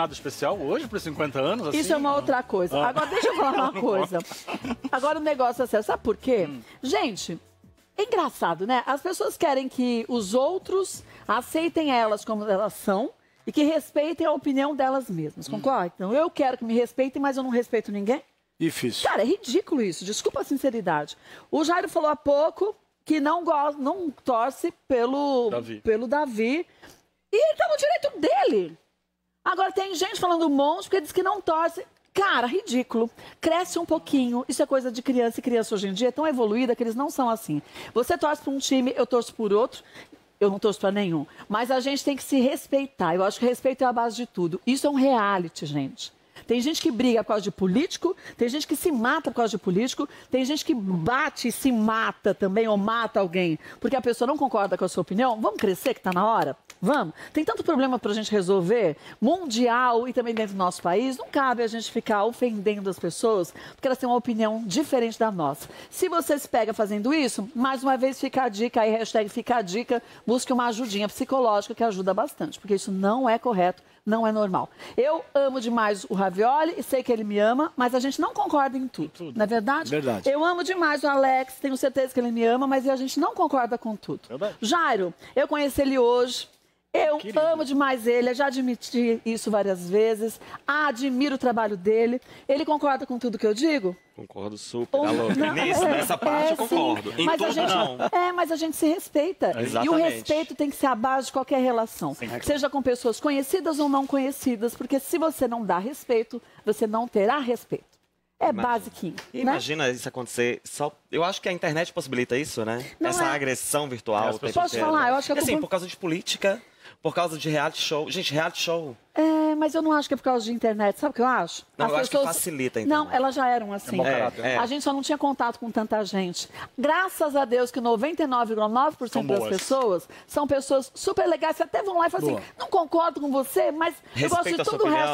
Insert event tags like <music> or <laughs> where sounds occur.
Nada especial hoje, por 50 anos? Assim? Isso é uma outra coisa. Ah. Agora, deixa eu falar <laughs> uma coisa. Agora o negócio é sério. Sabe por quê? Hum. Gente, é engraçado, né? As pessoas querem que os outros aceitem elas como elas são e que respeitem a opinião delas mesmas. Hum. Concorda? Então, eu quero que me respeitem, mas eu não respeito ninguém. Difícil. Cara, é ridículo isso. Desculpa a sinceridade. O Jairo falou há pouco que não gosta, não torce pelo Davi. pelo Davi. E ele tá no direito dele. Agora tem gente falando um monte porque diz que não torce. Cara, ridículo. Cresce um pouquinho. Isso é coisa de criança e criança hoje em dia é tão evoluída que eles não são assim. Você torce para um time, eu torço por outro. Eu não torço para nenhum. Mas a gente tem que se respeitar. Eu acho que respeito é a base de tudo. Isso é um reality, gente. Tem gente que briga por causa de político, tem gente que se mata por causa de político, tem gente que bate e se mata também, ou mata alguém, porque a pessoa não concorda com a sua opinião. Vamos crescer, que está na hora? Vamos. Tem tanto problema para a gente resolver, mundial e também dentro do nosso país. Não cabe a gente ficar ofendendo as pessoas, porque elas têm uma opinião diferente da nossa. Se você se pega fazendo isso, mais uma vez fica a dica aí, hashtag fica a dica, busque uma ajudinha psicológica que ajuda bastante, porque isso não é correto não é normal. Eu amo demais o Ravioli e sei que ele me ama, mas a gente não concorda em tudo. tudo. Não é verdade? Verdade. Eu amo demais o Alex, tenho certeza que ele me ama, mas a gente não concorda com tudo. Verdade. Jairo, eu conheci ele hoje. Eu Querido. amo demais ele, eu já admiti isso várias vezes. Admiro o trabalho dele. Ele concorda com tudo que eu digo? Concordo super. Ou- Alô, Não, Nisso, é, nessa parte é, eu concordo. sim. Em mas a gente, não. É, mas a gente se respeita. E o Exatamente. respeito tem que ser a base de qualquer relação. Seja com pessoas conhecidas ou não conhecidas, porque se você não dá respeito, você não terá respeito. É Imagina. basiquinho. né? Imagina isso acontecer só. Eu acho que a internet possibilita isso, né? Não Essa é. agressão É, virtual. as tempo Posso inteiro. falar? Eu acho que a assim, por causa de política, por causa de reality show. Gente, reality show. É, mas eu não acho que é por causa de internet. Sabe o que eu acho? Não, eu acho que facilita a Não, elas já eram assim. É, é. A gente só não tinha contato com tanta gente. Graças a Deus que 99,9% São das boas. pessoas são pessoas super legais que até vão lá e falam Boa. assim: não concordo com você, mas eu gosto de tudo o resto.